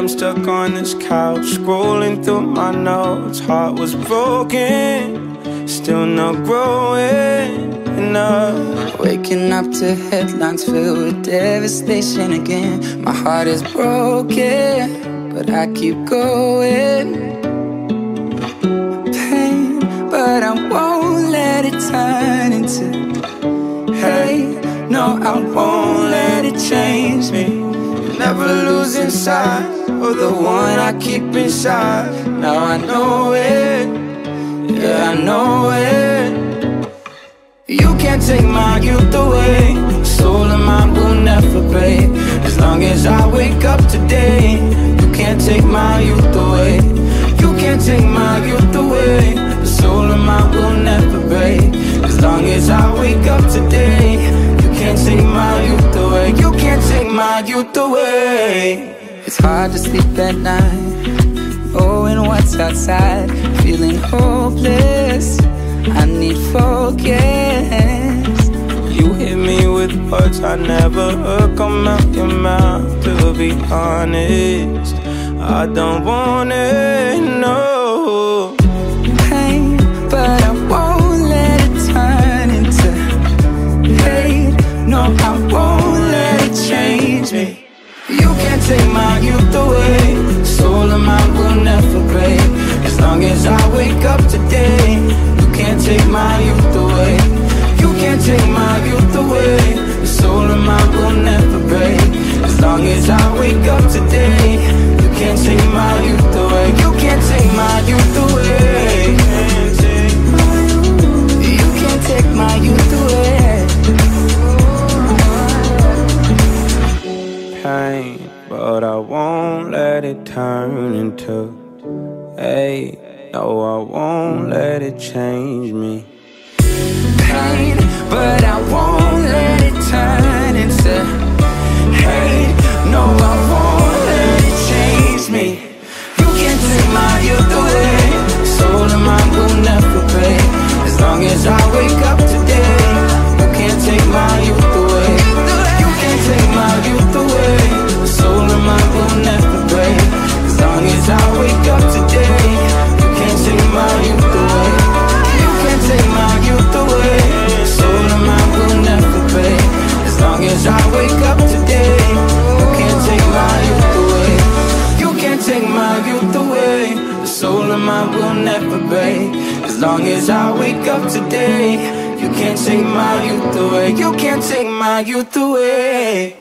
I'm stuck on this couch, scrolling through my notes. Heart was broken, still not growing enough. Waking up to headlines filled with devastation again. My heart is broken, but I keep going. Pain, but I won't let it turn into hate. No, I won't Never losing sight of the one I keep inside. Now I know it, yeah, I know it. You can't take my youth away. Soul of mine will never break. As long as I wake up today, you can't take my youth away. You can't take my youth away. My youth away. It's hard to sleep at night, oh, knowing what's outside, feeling hopeless. I need focus. You hit me with words I never heard come out your mouth. To be honest, I don't want it, no. Take my youth away. Soul of mine will never break. As long as I wake up today, you can't take my youth away. You can't take my youth away. The soul of mine will never break. As long as I wake up today, you can't take my youth away. You can't take my youth away. You can't take my youth away. Pain, but I won't let it turn into hate. No, I won't let it change me. pain, Of mine will never break. As long as I wake up today, you can't take my youth away. You can't take my youth away.